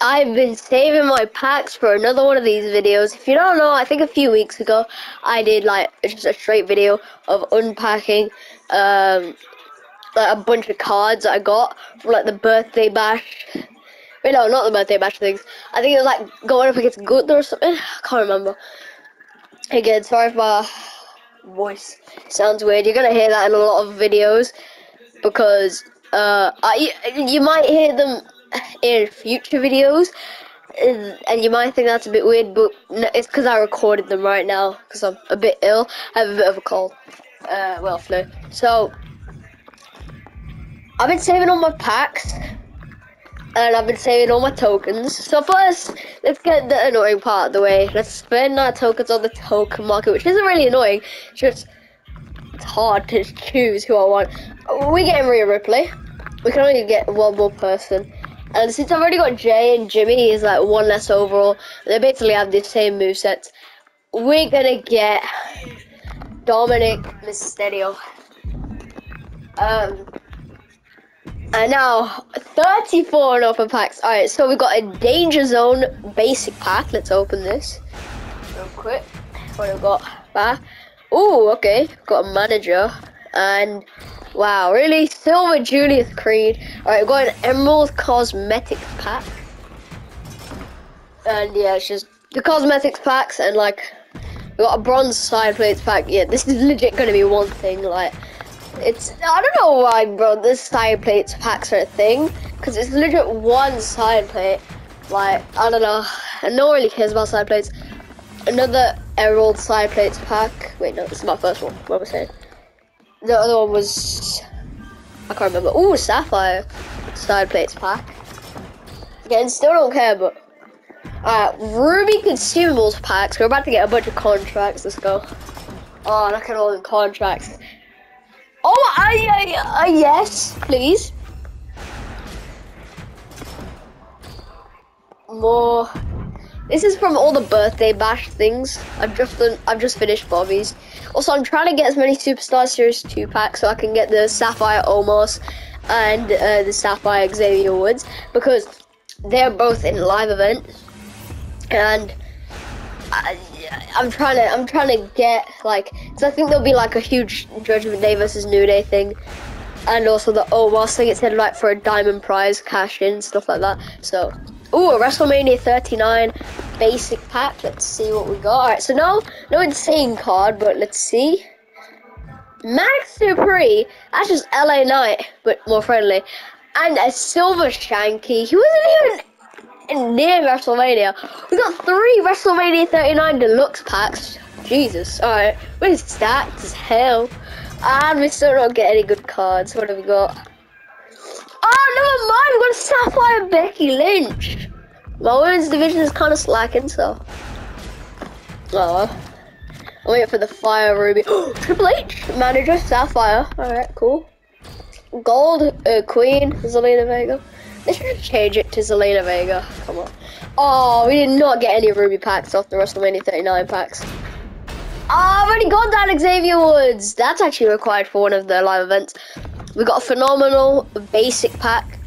I've been saving my packs for another one of these videos. If you don't know, I think a few weeks ago I did like just a straight video of unpacking um like a bunch of cards I got from like the birthday bash. Wait, no, not the birthday bash things. I think it was like going up against Gunther or something. I can't remember. Again, sorry if my voice sounds weird. You're gonna hear that in a lot of videos because uh, I, you might hear them in future videos, and you might think that's a bit weird, but it's because I recorded them right now because I'm a bit ill. I have a bit of a cold, uh, well, flu. So I've been saving all my packs, and I've been saving all my tokens. So first, let's get the annoying part of the way. Let's spend our tokens on the token market, which isn't really annoying. It's just it's hard to choose who I want. We're get Rhea Ripley. We can only get one more person. And since I've already got Jey and Jimmy, is like one less overall. They basically have the same move sets. We're gonna get Dominik Mysterio. Um, and now 34 open packs. All right, so we've got a Danger Zone basic pack. Let's open this real quick. What have we got? Ah, oh, okay. Got a manager and Wow, really? Silver Julius Creed. Alright, we've got an Emerald Cosmetics pack. And yeah, it's just the cosmetics packs and like we got a bronze side plates pack. Yeah, this is legit gonna be one thing. Like, it's I don't know why, bro. This side plates packs are a thing because it's legit one side plate. Like, I don't know. And no one really cares about side plates. Another Emerald side plates pack. Wait, no, this is my first one. What was I saying? The other one was I can't remember. Oh, sapphire side plates pack. Again, still don't care, but alright, Ruby consumables packs. We're about to get a bunch of contracts. Let's go. Oh, look at all the contracts. Oh, I, I, I yes, please. More this is from all the birthday bash things. I've just done, I've just finished Bobby's. Also, I'm trying to get as many Superstar Series 2 packs so I can get the Sapphire Omos and uh, the Sapphire Xavier Woods because they're both in live events. And I, am trying to, I'm trying to get like, so I think there'll be like a huge Judgment Day versus New Day thing. And also the Omos thing, it's headed like for a diamond prize, cash in, stuff like that. So Ooh, a WrestleMania 39 basic pack. Let's see what we got. Alright, so no, no insane card, but let's see. Max Dupree, that's just LA Knight, but more friendly. And a Silver Shanky. He wasn't even near WrestleMania. We got three WrestleMania 39 deluxe packs. Jesus. Alright, we're stacked as hell. And we still don't get any good cards. What have we got? Oh, never mind. Got Sapphire Becky Lynch. My women's division is kind of slacking, so. Oh. I'm waiting for the Fire Ruby. Triple H, manager, Sapphire. Alright, cool. Gold, uh, Queen, Zelina Vega. They should change it to Zelina Vega. Come on. Oh, we did not get any Ruby packs off the WrestleMania 39 packs. Oh, I've already got that Xavier Woods. That's actually required for one of the live events. We got a phenomenal basic pack.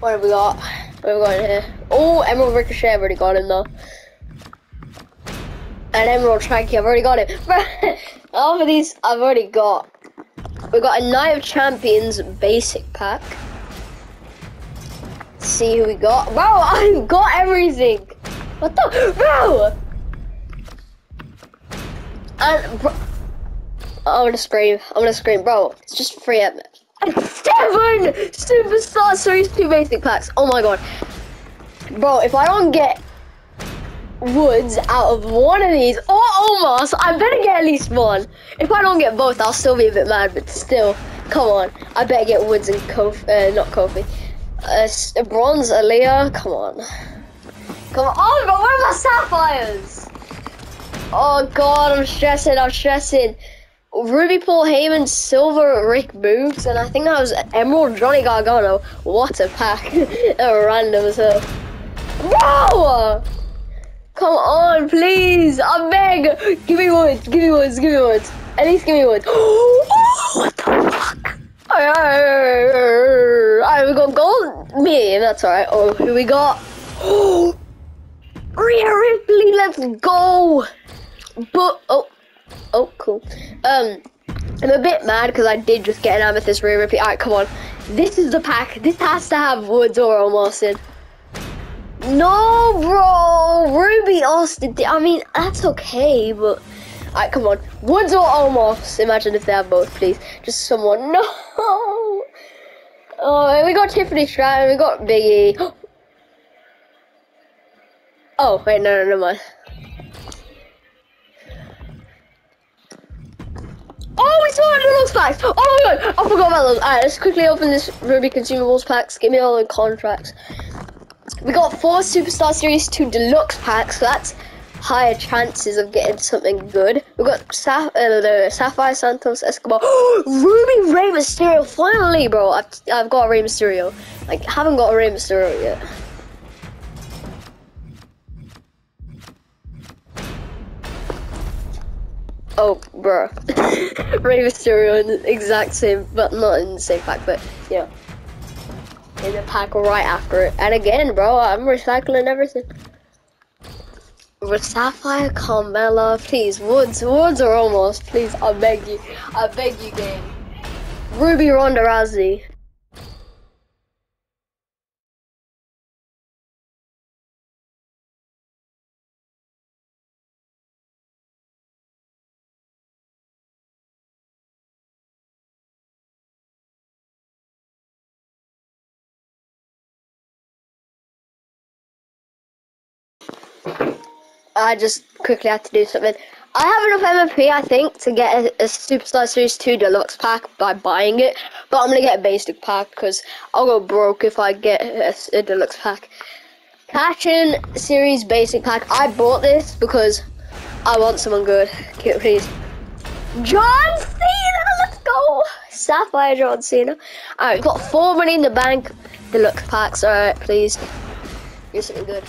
What have we got? What have we got in here? Oh, Emerald Ricochet, I've already got him though. And Emerald Tranky, I've already got it. All of these, I've already got. We got a Night of Champions basic pack. Let's see who we got. Bro, I've got everything. What the? Bro! And, I'm gonna scream. I'm gonna scream, bro. It's just free at Seven Superstar Series 2 basic packs. Oh my god. Bro, if I don't get woods out of one of these, or Omos, I better get at least one. If I don't get both, I'll still be a bit mad, but still, come on. I better get woods and Kofi, uh, not Kofi. Uh, bronze, Aliyah, come on. Come on, oh, bro, where are my sapphires? Oh god, I'm stressing, I'm stressing. Ruby Paul Heyman, Silver Rick Boogs, and I think that was Emerald Johnny Gargano. What a pack. Random as hell. Bro! Come on, please. I beg. Give me woods. Give me woods. Give me woods. At least give me woods. what the fuck? Alright, we got gold. Me, that's alright. Oh, who we got? Rhea Ripley, let's go! But, oh, oh, cool. Um, I'm a bit mad because I did just get an Amethyst Rhea Ripley. Alright, come on. This is the pack. This has to have Woods or Austin. No, bro! Ruby Austin. I mean, that's okay, but... Alright, come on. Woods or Omos. Imagine if they have both, please. Just someone. No! Oh, we got Tiffany Stratton, we got Biggie. Oh, wait, no, no, no, mind. Oh, we in those packs! Oh my god, I forgot about those. Alright, let's quickly open this Ruby Consumables packs. Give me all the contracts. We got four Superstar Series 2 Deluxe packs, so that's higher chances of getting something good. We've got uh, Sapphire Santos Escobar. Ruby Rey Mysterio, finally, bro. I've, I've got a Rey Mysterio. Like, haven't got a Rey Mysterio yet. Oh, bro. Rey Mysterio in the exact same, but not in the same pack, but, you know. In the pack right after it. And again, bro, I'm recycling everything with Sapphire Carmella, please, Woods, Woods or Omos, please, I beg you, I beg you, game. Ruby Ronda Rousey. I just quickly had to do something. I have enough MFP, I think, to get a, a, Superstar Series 2 Deluxe pack by buying it. But I'm going to get a basic pack because I'll go broke if I get a, a Deluxe pack. Cash in Series Basic Pack. I bought this because I want someone good. Cute, please. John Cena, let's go. Sapphire John Cena. Alright, got four money in the bank. Deluxe packs, alright, please. Give something good.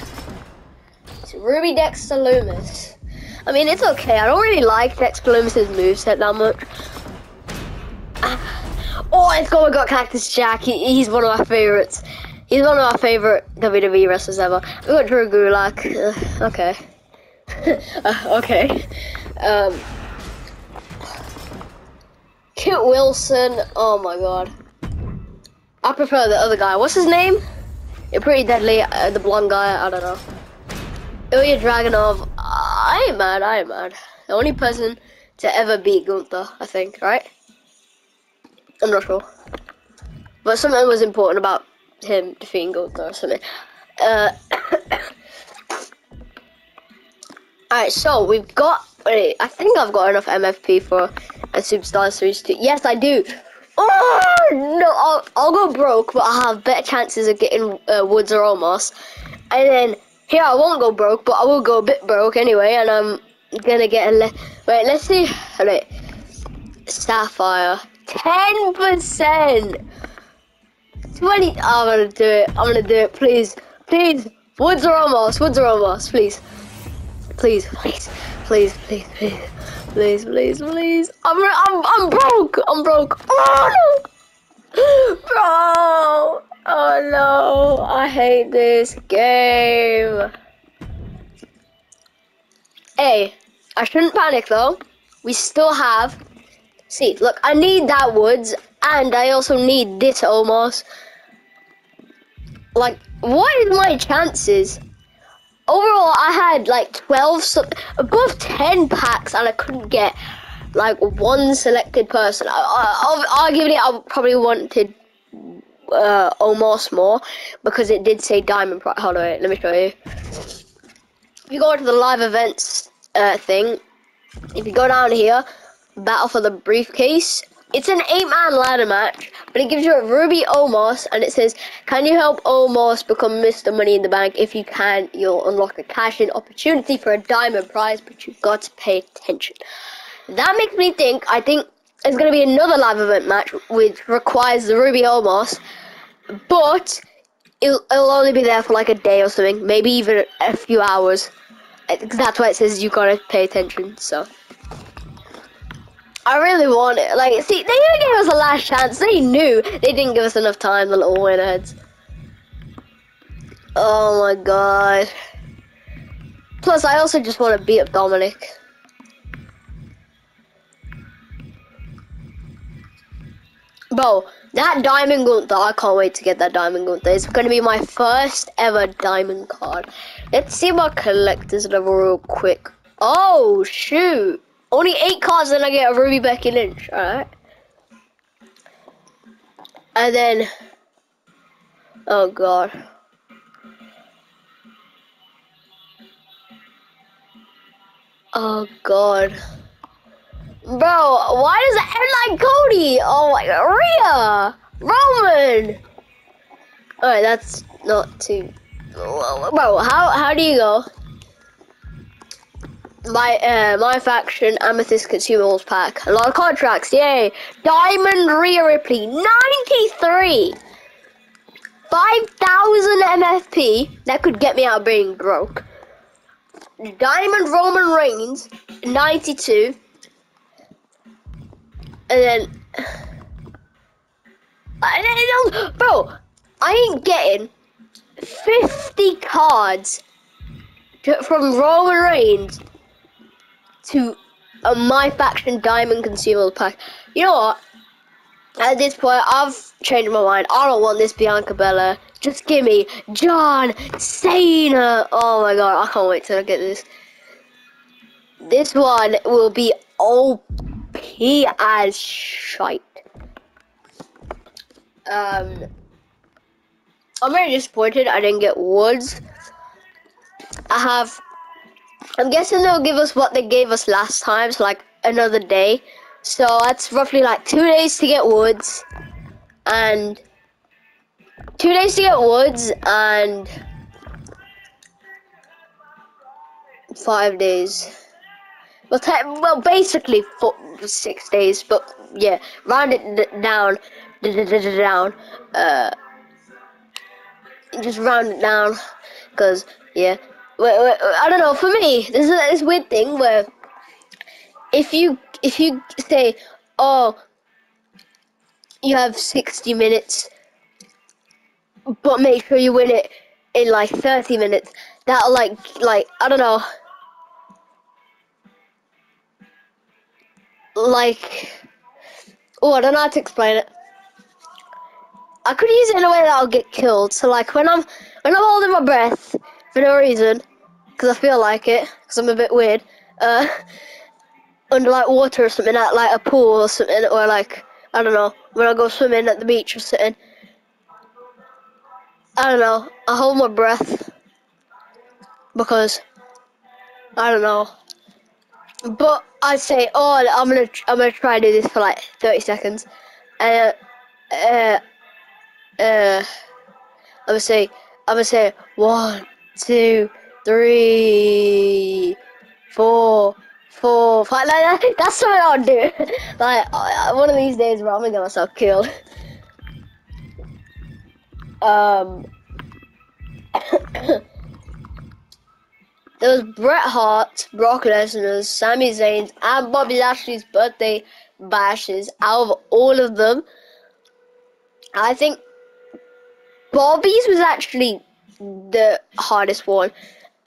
Ruby Dexter. I mean, it's okay. I don't really like Dexter Lumis's moveset that much. Oh, let's go. We got Cactus Jack. He, he's one of my favorites. He's one of my favorite WWE wrestlers ever. We got Drew Gulak. Uh, okay. uh, okay. Um, Kit Wilson. Oh my god. I prefer the other guy. What's his name? You're pretty deadly. Uh, the blonde guy. I don't know. Ilya Dragunov, I ain't mad, I ain't mad. The only person to ever beat Gunther, I think, right? I'm not sure. But something was important about him defeating Gunther or something. Uh, Alright, so we've got. Wait, I think I've got enough MFP for a Superstar Series 2. Yes, I do. Oh, no, I'll, I'll go broke, but I'll have better chances of getting uh, Woods or Omos. And then here I won't go broke, but I will go a bit broke anyway, and I'm gonna get a le wait. Let's see. Wait, Sapphire, ten percent. Twenty. I'm gonna do it. I'm gonna do it. Please, please. Woods or Omos. Woods or Omos. Please, please, please, please, please, please, please, please, please. I'm I'm I'm broke. I'm broke. Oh no, bro. Oh no, I hate this game. Hey, I shouldn't panic though. We still have. See, look, I need that woods, and I also need this Omos. Like, what is my chances? Overall, I had like 12, above 10 packs, and I couldn't get like one selected person. I, I, arguably, I probably wanted uh, Omos more because it did say diamond prize. Hold on, wait, let me show you. If you go to the live events uh, thing, if you go down here, battle for the briefcase, it's an eight-man ladder match, but it gives you a Ruby Omos, and it says, can you help Omos become Mr. Money in the Bank? If you can, you'll unlock a cash-in opportunity for a diamond prize, but you've got to pay attention. That makes me think, I think there's going to be another live event match which requires the Ruby Omos, but it'll, it'll only be there for like a day or something, maybe even a few hours. Eh, that's why it says you gotta pay attention. So I really want it. Like, see, they even gave us a last chance. They knew they didn't give us enough time. The little winheads. Oh my god. Plus, I also just want to beat up Dominik. Bro, that diamond Gunther, I can't wait to get that diamond Gunther. It's gonna be my first ever diamond card. Let's see my collector's level real quick. Oh, shoot. Only eight cards, then I get a Ruby Becky Lynch, alright? And then, oh god. Oh god. Bro, why does it end like Cody? Oh my god, Rhea! Roman! Alright, that's not too Bro, how how do you go? My uh my faction Amethyst Consumables pack. A lot of contracts, yay! Diamond Rhea Ripley, 93! 5,000 MFP. That could get me out of being broke. Diamond Roman Reigns, 92. And then, I don't, bro, I ain't getting 50 cards to, from Roman Reigns to a My Faction Diamond Consumable pack. You know what? At this point, I've changed my mind. I don't want this Bianca Belair. Just give me John Cena. Oh my god, I can't wait till I get this. This one will be OP as shite. Um, I'm very disappointed I didn't get Woods. I have, I'm guessing they'll give us what they gave us last time, so like another day. So that's roughly like two days to get Woods, and two days to get Woods, and five days. Well, well, basically four, six days, but yeah, round it down, down, uh, just round it down, cause yeah, I don't know. For me, this is this weird thing where if you if you say, oh, you have 60 minutes, but make sure you win it in like 30 minutes, that'll like, like, I don't know, like, oh, I don't know how to explain it. I could use it in a way that I'll get killed. So like when I'm when I'm holding my breath for no reason, because I feel like it, because I'm a bit weird. Uh, under like water or something at like a pool or something or like I don't know when I go swimming at the beach or something. I don't know. I hold my breath because I don't know. But I say, oh, I'm gonna I'm gonna try to do this for like 30 seconds, and uh, uh, uh, I'm gonna say I'm gonna say one, two, three, four four, five. Like that, that's what I'll do. like one of these days, bro, I'm gonna get myself killed. um. there was Bret Hart, Brock Lesnar's, Sami Zayn's, and Bobby Lashley's birthday bashes. Out of all of them, I think Bobby's was actually the hardest one.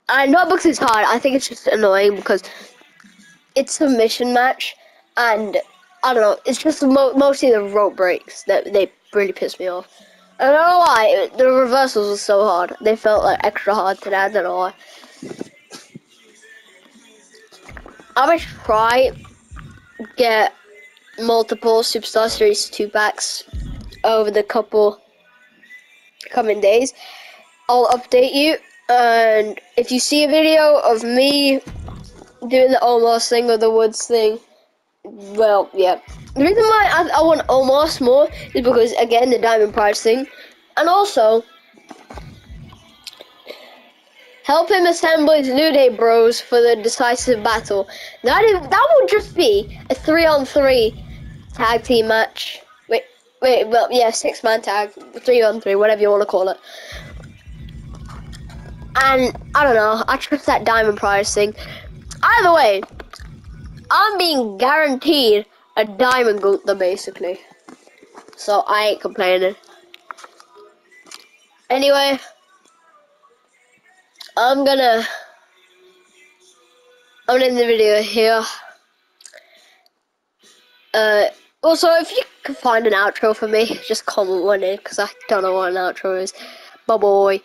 And not because it's hard, I think it's just annoying because it's a mission match, and I don't know. It's just mo mostly the rope breaks that they really piss me off. I don't know why. The reversals were so hard. They felt like extra hard today. I don't know why. I'm gonna try get multiple Superstar Series two packs over the couple coming days. I'll update you, and if you see a video of me doing the Omos thing or the woods thing. Well, yeah. The reason why I, I want Omos more is because again the diamond prize thing, and also help him assemble his New Day Bros for the decisive battle. That is that would just be a three on three tag team match. Wait, wait, well, yeah, six man tag, three on three, whatever you want to call it. And I don't know, I trust that diamond prize thing. Either way, I'm being guaranteed a diamond Gunther basically. So I ain't complaining. Anyway, I'm gonna. I'm gonna end the video here. Uh, also, if you can find an outro for me, just comment one in because I don't know what an outro is. Bye bye.